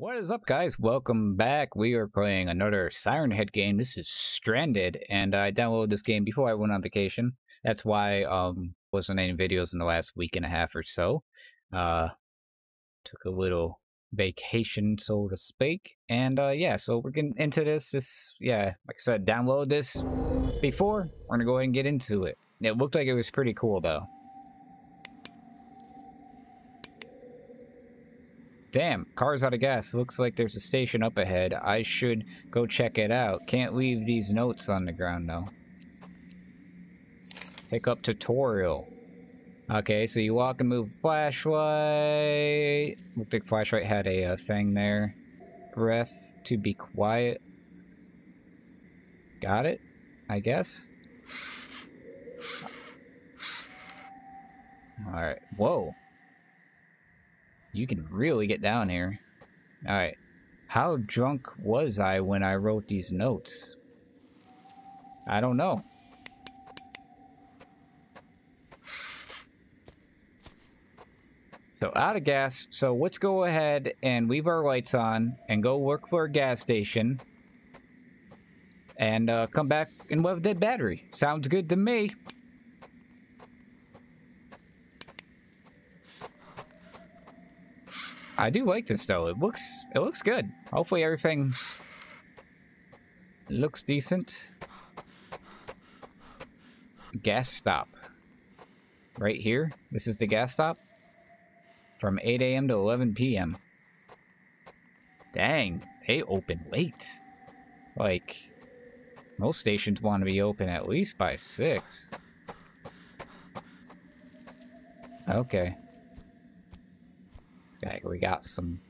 What is up, guys? Welcome back. We are playing another Siren Head game. This is Stranded, and I downloaded this game before I went on vacation. That's why um wasn't any videos in the last week and a half or so. Uh, took a little vacation, so to speak. And uh, yeah, so we're getting into this. This, yeah, like I said, download this before. We're gonna go ahead and get into it. It looked like it was pretty cool, though. Damn, car's out of gas. Looks like there's a station up ahead. I should go check it out. Can't leave these notes on the ground, though. Pick up tutorial. Okay, so you walk and move flashlight. Looked like flashlight had a uh, thing there. Breath to be quiet. Got it, I guess. Alright, whoa. You can really get down here. Alright. How drunk was I when I wrote these notes? I don't know. So out of gas. So let's go ahead and leave our lights on and go work for a gas station. And uh, come back and have that battery. Sounds good to me. I do like this though. It looks it looks good. Hopefully everything looks decent. Gas stop. Right here. This is the gas stop. From 8 a.m. to 11 p.m. Dang, they open late. Like, most stations want to be open at least by 6. Okay guy. We got some...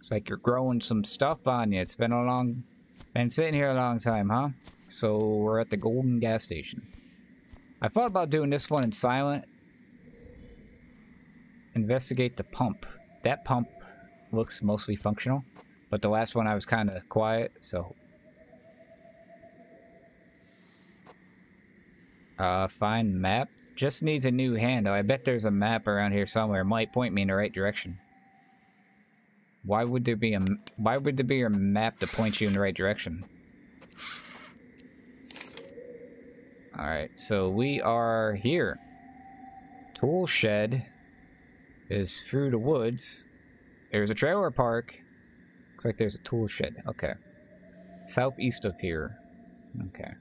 It's like you're growing some stuff on you. It's been a long... Been sitting here a long time, huh? So we're at the Golden gas station. I thought about doing this one in silent. Investigate the pump. That pump looks mostly functional. But the last one I was kind of quiet, so... Uh, find map. Just needs a new handle. I bet there's a map around here somewhere. Might point me in the right direction. Why would there be a why would there be a map to point you in the right direction? Alright, so we are here. Tool shed is through the woods. There's a trailer park. Looks like there's a tool shed. Okay. Southeast of here. Okay.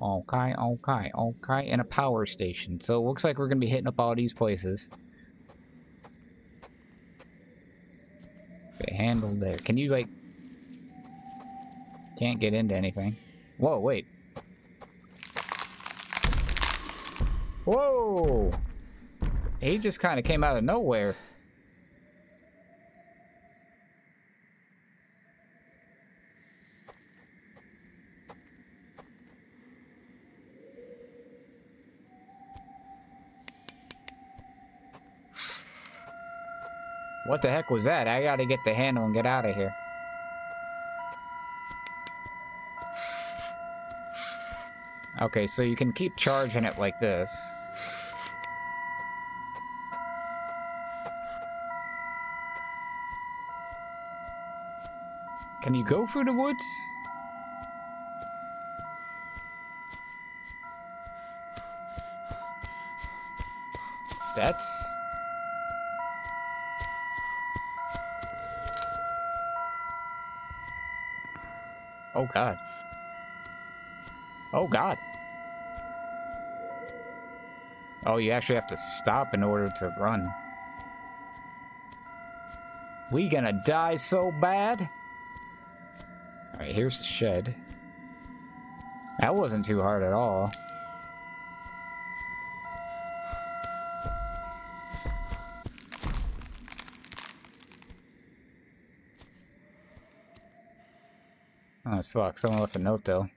Okay, okay, okay. And a power station. So it looks like we're going to be hitting up all these places. Okay, handle there. Can you, like... Can't get into anything. Whoa, wait. Whoa! He just kind of came out of nowhere. What the heck was that? I gotta get the handle and get out of here. Okay, so you can keep charging it like this. Can you go through the woods? That's Oh god. Oh god. Oh, you actually have to stop in order to run. We gonna die so bad? Alright, here's the shed. That wasn't too hard at all. Oh, fuck. Someone left a note, though.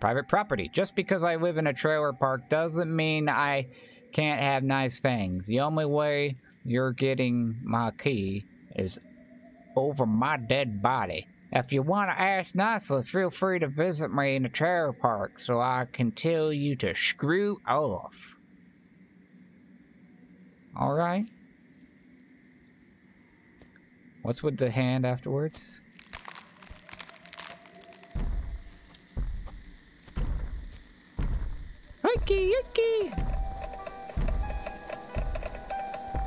Private property. Just because I live in a trailer park doesn't mean I can't have nice things. The only way you're getting my key is over my dead body. If you want to ask nicely, feel free to visit me in the trailer park so I can tell you to screw off. Alright? What's with the hand afterwards? Yucky, yucky!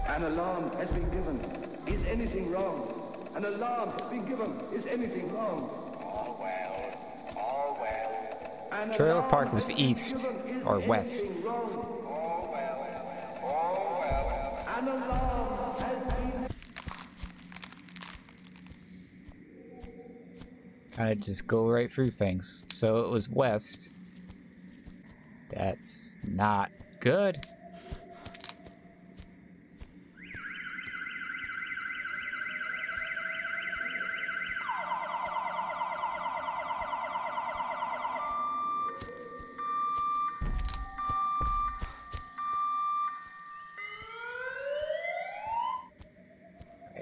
An alarm has been given. Is anything wrong? An alarm has been given. Is anything wrong? All well, all well, An Trailer alarm park was east given. Or west. anything wrong? all well, all well. An alarm has been I just go right through things. So it was west. That's not good.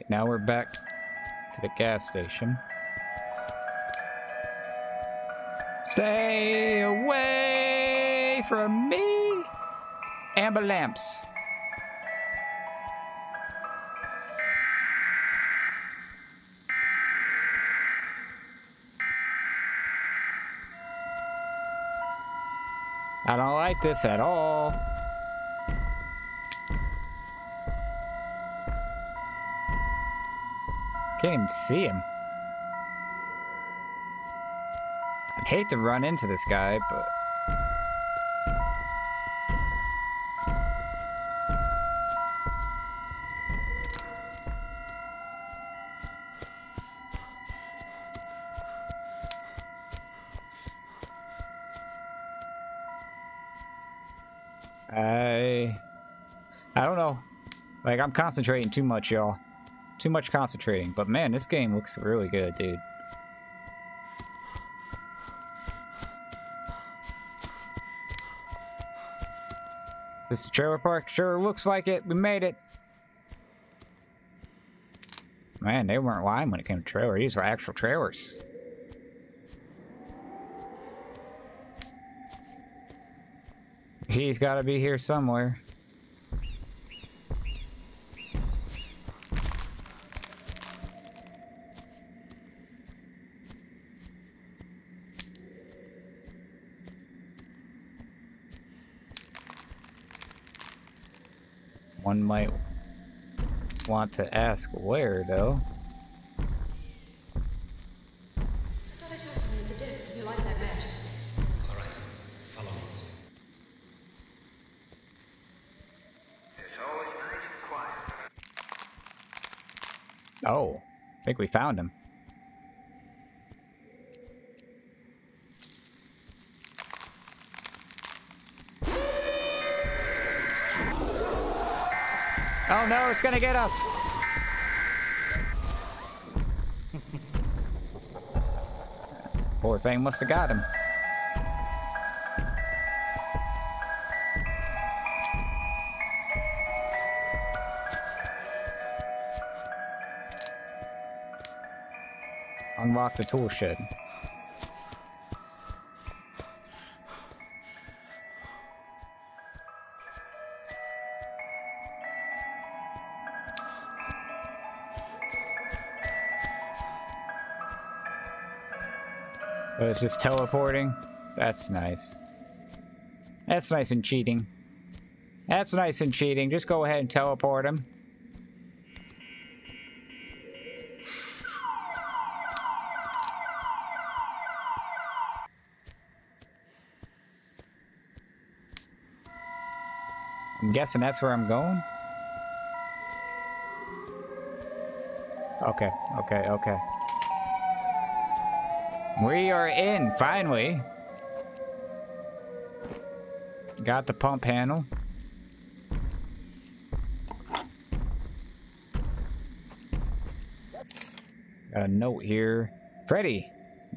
Now we're back to the gas station. Stay away from me! Amber lamps. I don't like this at all. Can't even see him. I'd hate to run into this guy, but... I'm concentrating too much, y'all. Too much concentrating. But man, this game looks really good, dude. Is this the trailer park? Sure looks like it. We made it. Man, they weren't lying when it came to trailer. These were actual trailers. He's got to be here somewhere. One might want to ask where, though. thought I saw something at the desk. Can you light that match? All right, follow me. It's always nice and quiet. Oh, I think we found him. It's gonna get us! Poor thing must have got him. Unlock the tool shed. It's just teleporting? That's nice. That's nice and cheating. That's nice and cheating. Just go ahead and teleport him. I'm guessing that's where I'm going. Okay, okay, okay. We are in, finally. Got the pump handle. Got a note here. Freddy,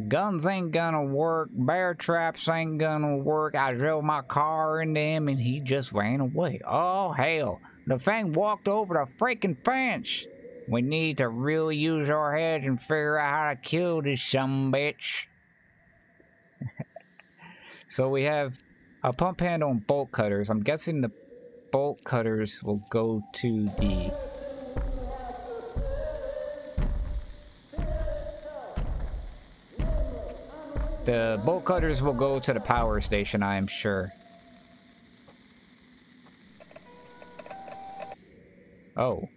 guns ain't gonna work. Bear traps ain't gonna work. I drove my car into him and he just ran away. Oh, hell. The thing walked over the freaking fence. We need to really use our heads and figure out how to kill this some bitch. so we have a pump handle and bolt cutters. I'm guessing the bolt cutters will go to the... The bolt cutters will go to the power station, I am sure. Oh.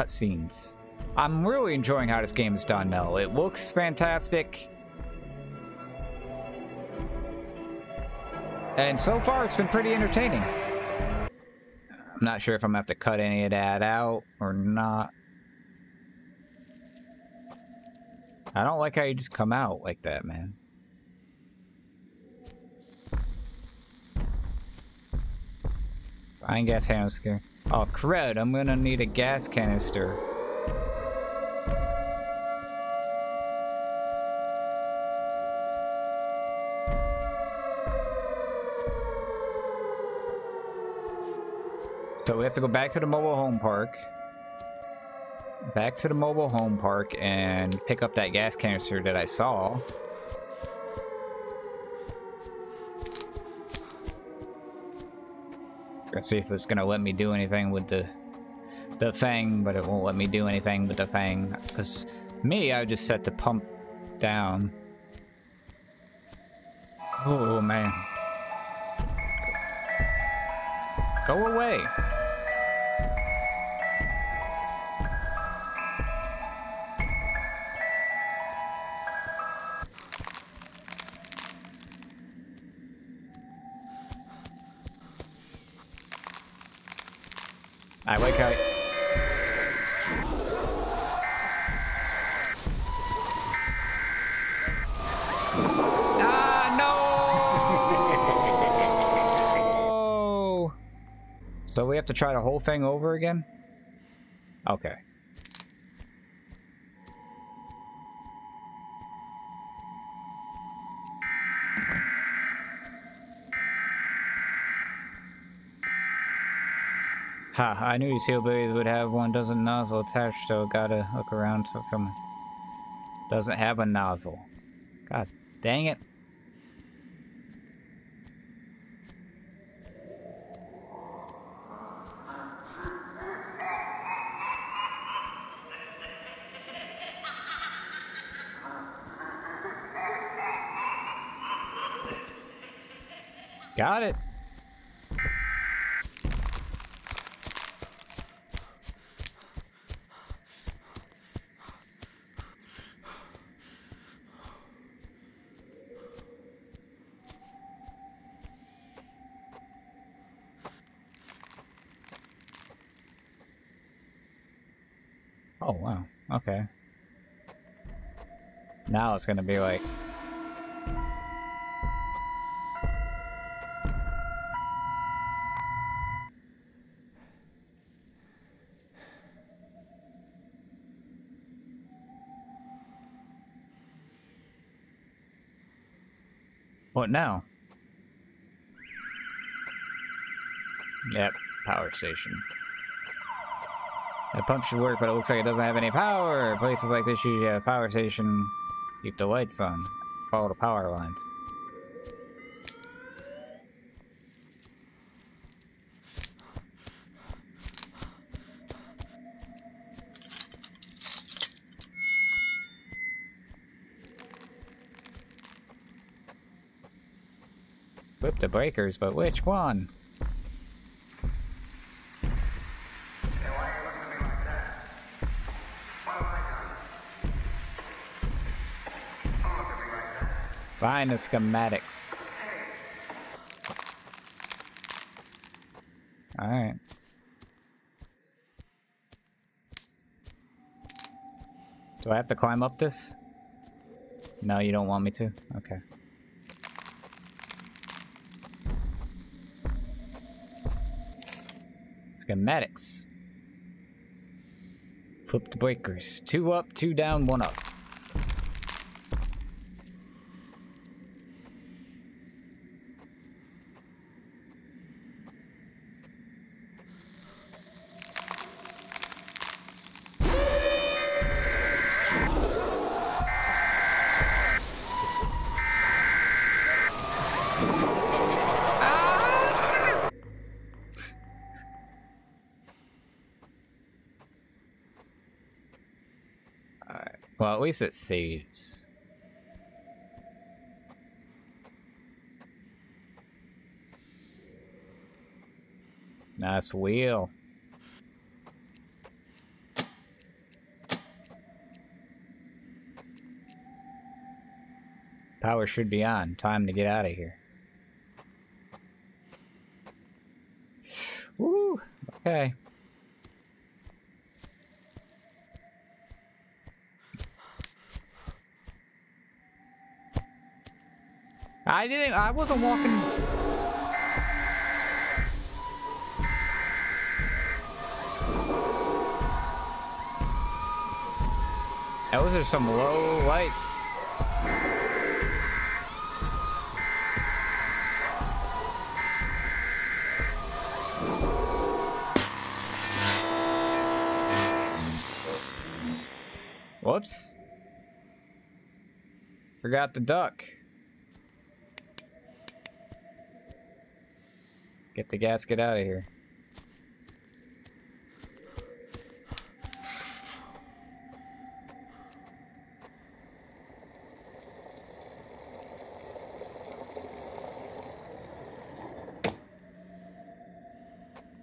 Cutscenes. I'm really enjoying how this game is done, though. It looks fantastic. And so far, it's been pretty entertaining. I'm not sure if I'm gonna have to cut any of that out or not. I don't like how you just come out like that, man. Fine gas canister. Oh, crud, I'm gonna need a gas canister. So we have to go back to the mobile home park. Back to the mobile home park and pick up that gas canister that I saw. Let's see if it's gonna let me do anything with the the thing, but it won't let me do anything with the thing. Because me, I just set the pump down. Oh man. Go away. So we have to try the whole thing over again? Okay. Ha, I knew these hillbillies would have one dozen nozzle attached, so gotta look around so come doesn't have a nozzle. God dang it. Got it. Oh, wow. Okay. Now it's gonna be like... What now? Yep, power station. That pump should work, but it looks like it doesn't have any power. Places like this usually have a power station. Keep the lights on. Follow the power lines. Flip the breakers, but which one? Find the schematics. Alright. Do I have to climb up this? No, you don't want me to? Okay. Schematics. Flip the breakers. Two up, two down, one up. at least it saves. Nice wheel. Power should be on. Time to get out of here. Woo! Okay. I didn't. I wasn't walking. Those are some low lights. Whoops. Forgot the duck. Get the gasket out of here.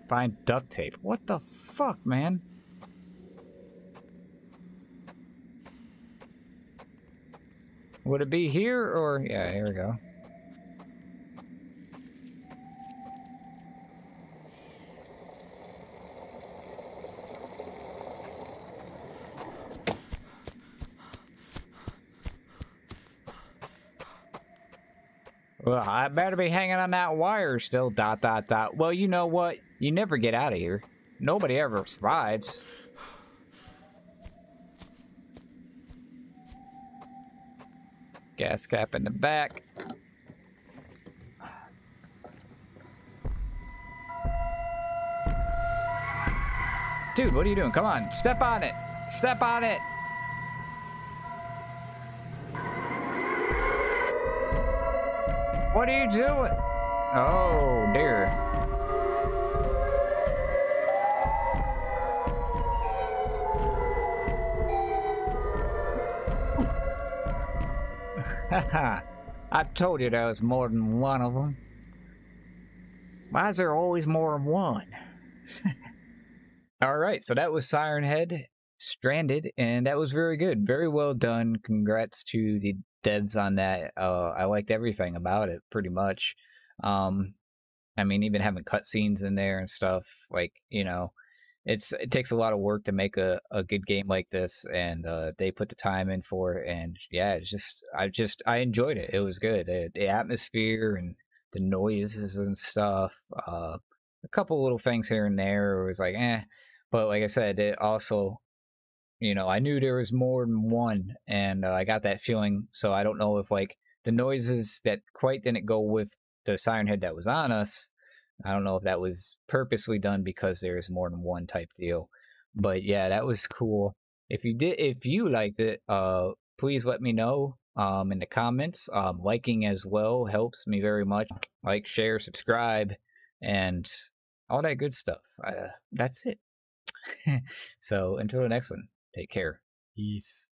Find duct tape. What the fuck, man? Would it be here or yeah, here we go. Well, I better be hanging on that wire still, dot, dot, dot. Well, you know what? You never get out of here. Nobody ever survives. Gas cap in the back. Dude, what are you doing? Come on, step on it. Step on it. What are you doing? Oh, dear. I told you there was more than one of them. Why is there always more than one? All right, so that was Siren Head Stranded, and that was very good. Very well done. Congrats to the devs on that. Uh, I liked everything about it, pretty much. Um, I mean, even having cutscenes in there and stuff, like you know, it's it takes a lot of work to make a, a good game like this and uh, they put the time in for it and yeah it's just i just i enjoyed it it was good the atmosphere and the noises and stuff uh, a couple little things here and there it was like eh but like i said it also you know i knew there was more than one and uh, i got that feeling so i don't know if like the noises that quite didn't go with the siren head that was on us I don't know if that was purposely done because there's more than one type deal. But yeah, that was cool. If you did if you liked it, uh please let me know um in the comments. Um liking as well helps me very much. Like, share, subscribe and all that good stuff. Uh, that's it. so until the next one, take care. Peace.